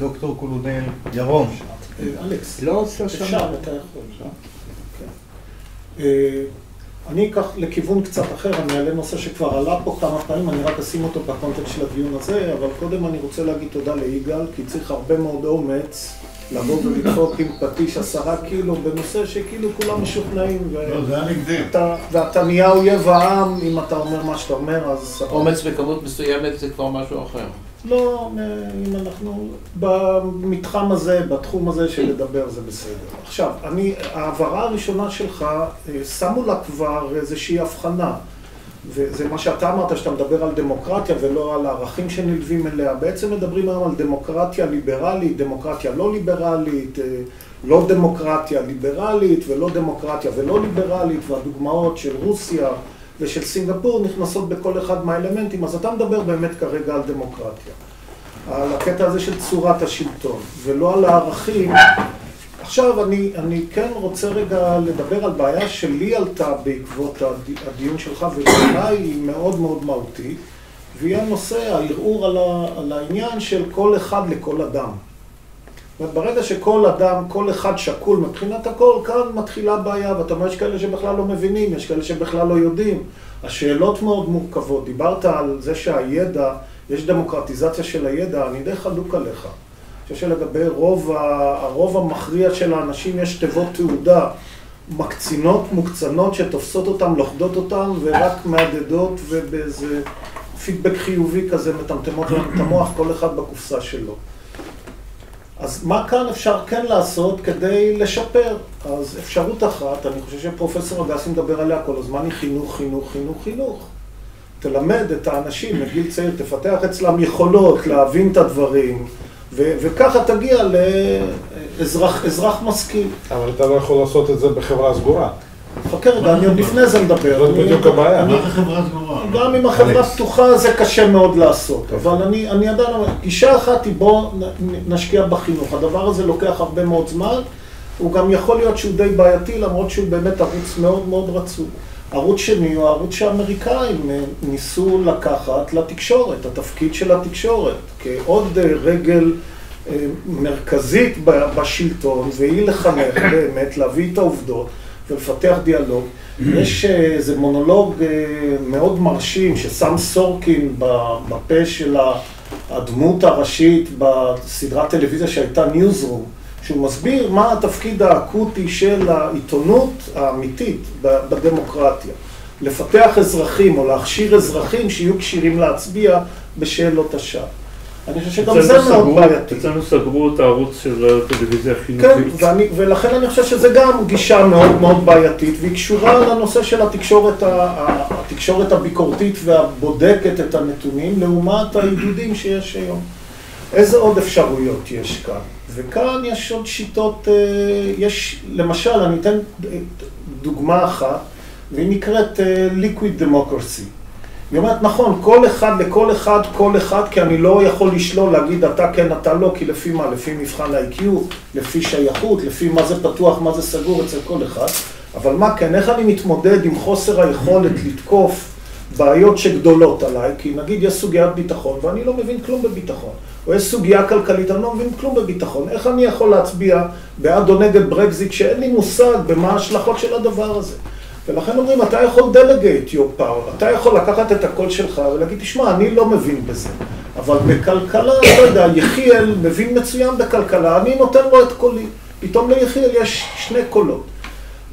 דוקטור קולונל ירום. אלכס, לא אפשר, אתה יכול. כן. אני אקח לכיוון קצת אחר, אני אעלה נושא שכבר עלה פה כמה פעמים, אני רק אשים אותו בקונטקסט של הדיון הזה, אבל קודם אני רוצה להגיד תודה ליגאל, כי צריך הרבה מאוד אומץ לבוא ולדפוק עם פטיש עשרה קילו בנושא שכאילו כולם משוכנעים. לא, זה היה נגדי. ואתה נהיה אויב העם, אם אתה אומר מה שאתה אומר, אז... אומץ בכמות מסוימת זה כבר משהו אחר. לא, אם אנחנו במתחם הזה, בתחום הזה של לדבר זה בסדר. עכשיו, אני, ההעברה הראשונה שלך, אה, שמו לה כבר איזושהי הבחנה. וזה מה שאתה אמרת, שאתה מדבר על דמוקרטיה ולא על הערכים שנלווים אליה. בעצם מדברים היום על דמוקרטיה ליברלית, דמוקרטיה לא ליברלית, אה, לא דמוקרטיה ליברלית ולא דמוקרטיה ולא ליברלית, והדוגמאות של רוסיה ושל סינגפור נכנסות בכל אחד מהאלמנטים, אז אתה מדבר באמת כרגע על דמוקרטיה. על הקטע הזה של צורת השלטון, ולא על הערכים. עכשיו אני, אני כן רוצה רגע לדבר על בעיה שלי עלתה בעקבות הדיון שלך, ובעיניי היא מאוד מאוד מהותית, והיא הנושא, הערעור על, על העניין של כל אחד לכל אדם. ברגע שכל אדם, כל אחד שקול מבחינת הכל, כאן מתחילה בעיה, ואתה אומר, יש כאלה שבכלל לא מבינים, יש כאלה שבכלל לא יודעים. השאלות מאוד מורכבות. דיברת על זה שהידע, יש דמוקרטיזציה של הידע, אני די חלוק עליך. אני חושב שלגבי רוב, הרוב המכריע של האנשים יש תיבות תעודה מקצינות, מוקצנות, שתופסות אותם, לוכדות אותם, ורק מהדהדות ובאיזה פידבק חיובי כזה מטמטמות להם את המוח, כל אחד בקופסה שלו. אז מה כאן אפשר כן לעשות כדי לשפר? אז אפשרות אחת, אני חושב שפרופסור אגסי מדבר עליה כל הזמן, היא חינוך, חינוך, חינוך, חינוך. תלמד את האנשים מגיל צעיר, תפתח אצלם יכולות להבין את הדברים, ו- וככה תגיע לאזרח משכיל. אבל אתה לא יכול לעשות את זה בחברה סגורה. חכה רגע, אני עוד לפני זה מדבר. זאת בדיוק הבעיה. מה זה חברה סגורה? גם אם החברה פתוחה זה קשה מאוד לעשות, אבל אני, אני עדיין אומר, גישה אחת היא בוא נשקיע בחינוך. הדבר הזה לוקח הרבה מאוד זמן, הוא גם יכול להיות שהוא די בעייתי, למרות שהוא באמת ערוץ מאוד מאוד רצוי. ערוץ שני הוא הערוץ שהאמריקאים ניסו לקחת לתקשורת, התפקיד של התקשורת, כעוד רגל מרכזית בשלטון, והיא לחנך באמת, להביא את העובדות. ולפתח דיאלוג. יש איזה מונולוג מאוד מרשים ששם סורקין בפה של הדמות הראשית בסדרת טלוויזיה שהייתה ניוזרום, שהוא מסביר מה התפקיד האקוטי של העיתונות האמיתית בדמוקרטיה. לפתח אזרחים או להכשיר אזרחים שיהיו כשירים להצביע בשאלות השעה. אני חושב שגם זה מאוד בעייתי. אצלנו סגרו את הערוץ של הטלוויזיה החינוכית. כן, ואני, ולכן אני חושב שזה גם גישה מאוד מאוד בעייתית, והיא קשורה לנושא של התקשורת, התקשורת הביקורתית והבודקת את הנתונים, לעומת העידודים שיש היום. איזה עוד אפשרויות יש כאן? וכאן יש עוד שיטות, יש, למשל, אני אתן דוגמה אחת, והיא נקראת Liquid Democracy. היא אומרת, נכון, כל אחד לכל אחד, כל אחד, כי אני לא יכול לשלול, להגיד אתה כן, אתה לא, כי לפי מה? לפי מבחן ה-IQ, לפי שייכות, לפי מה זה פתוח, מה זה סגור אצל כל אחד. אבל מה כן, איך אני מתמודד עם חוסר היכולת לתקוף בעיות שגדולות עליי, כי נגיד יש סוגיית ביטחון ואני לא מבין כלום בביטחון, או יש סוגיה כלכלית, אני לא מבין כלום בביטחון, איך אני יכול להצביע בעד או נגד ברקזיט שאין לי מושג במה ההשלכות של הדבר הזה. ולכן אומרים, אתה יכול delegate your power, אתה יכול לקחת את הקול שלך ולהגיד, תשמע, אני לא מבין בזה, אבל בכלכלה, לא יודע, יחיאל מבין מצוין בכלכלה, אני נותן לו את קולי. פתאום ליחיאל יש שני קולות.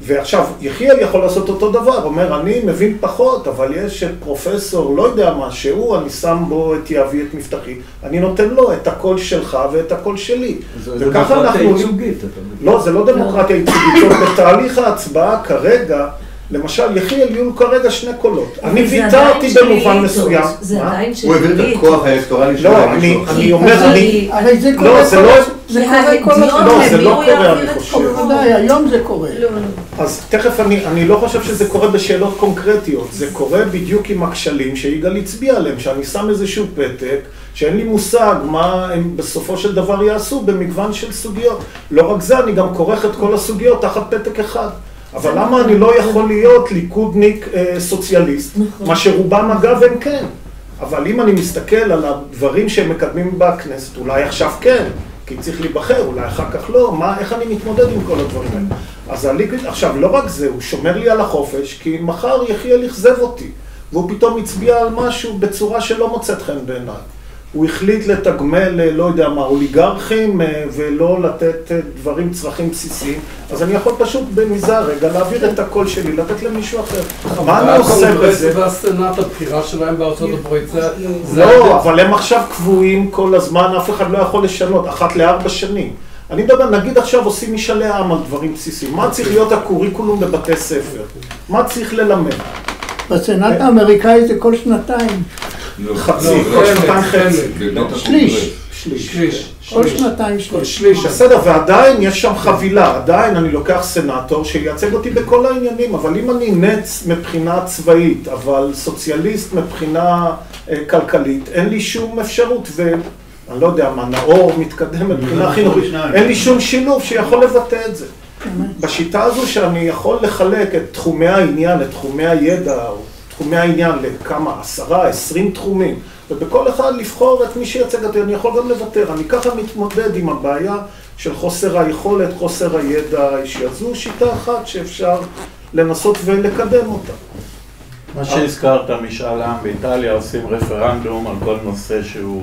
ועכשיו, יחיאל יכול לעשות אותו דבר, אומר, אני מבין פחות, אבל יש פרופסור, לא יודע מה, שהוא, אני שם בו את יהבי, את מבטחי, אני נותן לו את הקול שלך ואת הקול שלי. זה דמוקרטיה ייצוגית, אתה מבין. לא, זה לא דמוקרטיה ייצוגית, בתהליך ההצבעה כרגע, למשל, יחיאל יהיו כרגע שני קולות. אני ויתרתי במובן מסוים. זה עדיין שלי. הוא העביר את הכוח האלקטורלי שלו. לא, אני אומר, אני... הרי זה לא, זה לא... קורה כל הזמן. לא, זה לא קורה, אני חושב. בוודאי, היום זה קורה. אז תכף אני, אני לא חושב שזה קורה בשאלות קונקרטיות, זה קורה בדיוק עם הכשלים שיגאל הצביע עליהם, שאני שם איזשהו פתק, שאין לי מושג מה הם בסופו של דבר יעשו במגוון של סוגיות. לא רק זה, אני גם כורך את כל הסוגיות תחת פתק אחד. אבל למה אני לא יכול להיות ליכודניק אה, סוציאליסט, מה שרובם אגב הם כן. אבל אם אני מסתכל על הדברים שהם מקדמים בכנסת, אולי עכשיו כן, כי צריך להיבחר, אולי אחר כך לא, מה, איך אני מתמודד עם כל הדברים האלה. אז הליכוד, עכשיו, לא רק זה, הוא שומר לי על החופש, כי מחר יחיאל אכזב אותי, והוא פתאום הצביע על משהו בצורה שלא מוצאת חן בעיניי. הוא החליט לתגמל, אה, לא יודע מה, אוליגרכים אה, ולא לתת אה, דברים, צרכים בסיסיים, אז אני יכול פשוט במיזה רגע להעביר את הקול שלי, לתת למישהו אחר. מה אני עושה הקונגרס בזה? והסנאט, הבחירה שלהם בארצות הברית, זה... זה לא, אבל הם עכשיו קבועים כל הזמן, אף אחד לא יכול לשנות, אחת לארבע שנים. אני מדבר, נגיד עכשיו עושים משאלי עם על דברים בסיסיים. מה צריך להיות הקוריקולום בבתי ספר? מה צריך ללמד? בסנאט האמריקאי זה כל שנתיים. חצי, לא, כל חלק, שנתיים חצי. חלק. שליש. שליש. שליש. כל. שנתיים שליש. שליש. בסדר, ועדיין יש שם חבילה, עדיין אני לוקח סנאטור שייצג אותי בכל העניינים, אבל אם אני נץ מבחינה צבאית, אבל סוציאליסט מבחינה אה, כלכלית, אין לי שום אפשרות, ואני לא יודע מה, נאור מתקדם מבחינה חינוכית, אין לי שום שילוב שיכול לבטא את זה. בשיטה הזו שאני יכול לחלק את תחומי העניין, את תחומי הידע, תחומי העניין לכמה, עשרה, עשרים תחומים, ובכל אחד לבחור את מי שייצג אותי, אני יכול גם לוותר. אני ככה מתמודד עם הבעיה של חוסר היכולת, חוסר הידע האישי. אז זו שיטה אחת שאפשר לנסות ולקדם אותה. מה שהזכרת, משאל עם באיטליה, עושים רפרנדום על כל נושא שהוא...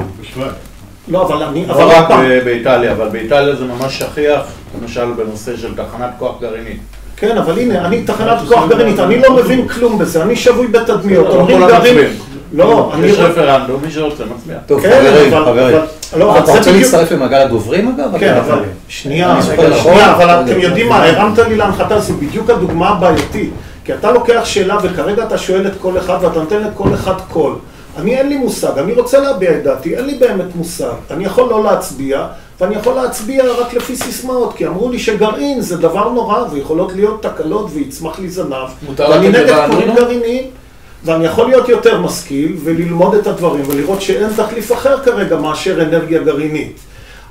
לא, אבל אני... לא רק באיטליה, אבל באיטליה זה ממש שכיח, למשל בנושא של תחנת כוח גרעינית. כן, אבל הנה, אני תחנת כוח גרעינית, אני לא מבין כלום בזה, אני שבוי בתדמיות, לא אומרים כולם גרעין... מצביעים. לא, אני... יש רפרנדום, מי שרוצה מצביע. טוב, כן, חברים, אבל- חברים. לא, אה, אתה רוצה להצטרף למעגל הדוברים אגב? כן, אבל. שנייה, נכון? שנייה, אבל אתם יודעים. מה, הרמת לי להנחתה, זה בדיוק הדוגמה הבעייתית. כי אתה לוקח שאלה וכרגע אתה שואל את כל אחד ואתה נותן לכל אחד קול. אני אין לי מושג, אני רוצה להביע את דעתי, אין לי באמת מושג. אני יכול לא להצביע, ואני יכול להצביע רק לפי סיסמאות, כי אמרו לי שגרעין זה דבר נורא, ויכולות להיות תקלות ויצמח לי זנב. ואני נגד? כורים גרעיניים, ואני יכול להיות יותר משכיל וללמוד את הדברים ולראות שאין תחליף אחר כרגע מאשר אנרגיה גרעינית.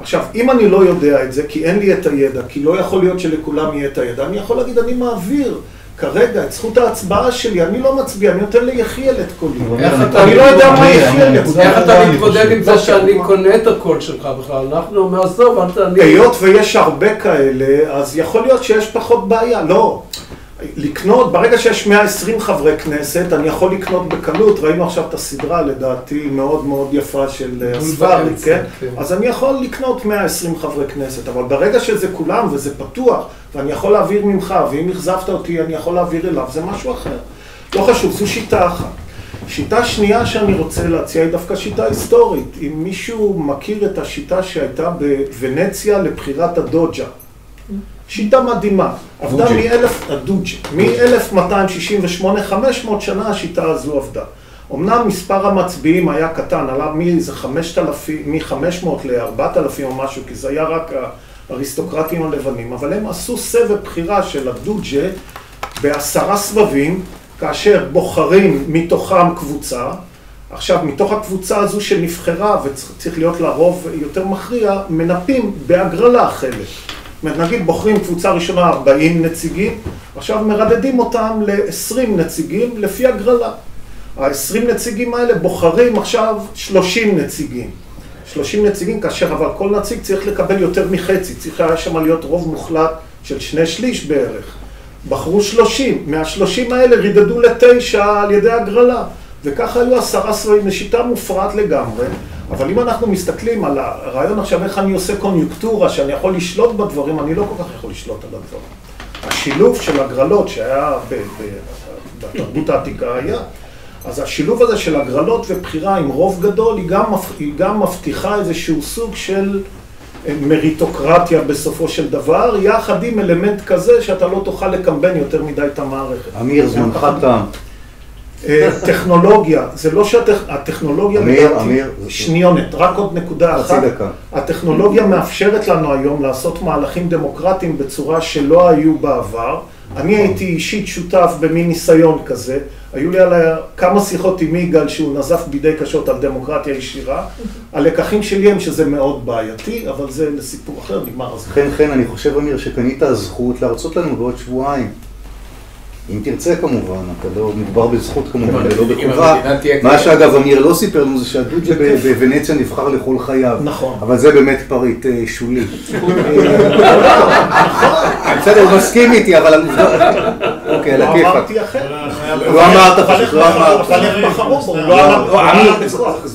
עכשיו, אם אני לא יודע את זה, כי אין לי את הידע, כי לא יכול להיות שלכולם יהיה את הידע, אני יכול להגיד, אני מעביר כרגע את זכות ההצבעה שלי, אני לא מצביע, אני נותן ליחיאל את קולי. איך אתה אני לא יודע מה אני- יחיאל יצביע. איך אתה מתמודד. עם זה שאני קונה את הקול שלך בכלל? אנחנו אומרים, עזוב, אל תעני. היות ויש הרבה כאלה, אז יכול להיות שיש פחות בעיה. לא. לקנות, ברגע שיש 120 חברי כנסת, אני יכול לקנות בקלות, ראינו עכשיו את הסדרה, לדעתי, מאוד מאוד יפה של אה, הספארי, באמצע, כן? כן. אז אני יכול לקנות 120 חברי כנסת, אבל ברגע שזה כולם וזה פתוח, ואני יכול להעביר ממך, ואם אכזבת אותי, אני יכול להעביר אליו, זה משהו אחר. לא חשוב, זו שיטה אחת. שיטה שנייה שאני רוצה להציע היא דווקא שיטה היסטורית. אם מישהו מכיר את השיטה שהייתה בוונציה לבחירת הדוג'ה. שיטה מדהימה. עבדה דוג'י. מ-1000, הדוג'י, מ-1268, 500 שנה השיטה הזו עבדה. אמנם מספר המצביעים היה קטן, עלה מאיזה 5,000, מ-500 ל-4,000 או משהו, כי זה היה רק האריסטוקרטים הלבנים, אבל הם עשו סבב בחירה של הדוג'ה בעשרה סבבים, כאשר בוחרים מתוכם קבוצה. עכשיו, מתוך הקבוצה הזו שנבחרה, וצריך להיות לה רוב יותר מכריע, מנפים בהגרלה חלק. אומרת, נגיד בוחרים קבוצה ראשונה 40 נציגים, עכשיו מרדדים אותם ל-20 נציגים לפי הגרלה. ה-20 נציגים האלה בוחרים עכשיו 30 נציגים. 30 נציגים, כאשר אבל כל נציג צריך לקבל יותר מחצי, צריך היה שם להיות רוב מוחלט של שני שליש בערך. בחרו 30, מה-30 האלה רידדו לתשע על ידי הגרלה. וככה היו עשרה סבבים, זו שיטה מופרעת לגמרי. אבל אם אנחנו מסתכלים על הרעיון עכשיו איך אני עושה קוניונקטורה, שאני יכול לשלוט בדברים, אני לא כל כך יכול לשלוט על הדברים. השילוב של הגרלות שהיה ב- ב- בתרבות העתיקה היה, אז השילוב הזה של הגרלות ובחירה עם רוב גדול, היא גם, היא גם מבטיחה איזשהו סוג של אה, מריטוקרטיה בסופו של דבר, יחד עם אלמנט כזה שאתה לא תוכל לקמבן יותר מדי את המערכת. אמיר, זמנך תם. אה, טכנולוגיה, זה לא שהטכנולוגיה... אמיר, אמיר. שניונת, רק עוד נקודה חצי אחת. דקה. הטכנולוגיה מאפשרת לנו היום לעשות מהלכים דמוקרטיים בצורה שלא היו בעבר. אני הייתי אישית שותף במין ניסיון כזה. היו לי עליה כמה שיחות עם יגאל שהוא נזף בידי קשות על דמוקרטיה ישירה. הלקחים שלי הם שזה מאוד בעייתי, אבל זה לסיפור אחר, נגמר הזמן. חן חן, אני חושב, אמיר, שקנית זכות להרצות לנו בעוד שבועיים. אם תרצה כמובן, אתה לא מדובר בזכות כמובן, ולא בחובה. מה. שאגב אמיר לא סיפר לנו זה שהדוג'ה ב- בוונציה נבחר לכל חייו. נכון. אבל זה באמת פריט אה, שולי. אה, בסדר, הוא מסכים איתי, אבל העובדות... אוקיי, על לא הכיפאק. אמרתי אחרת. לא אמרת פשוט, לא אמרת. אבל איך בחרו בו? הוא לא, לא אמר-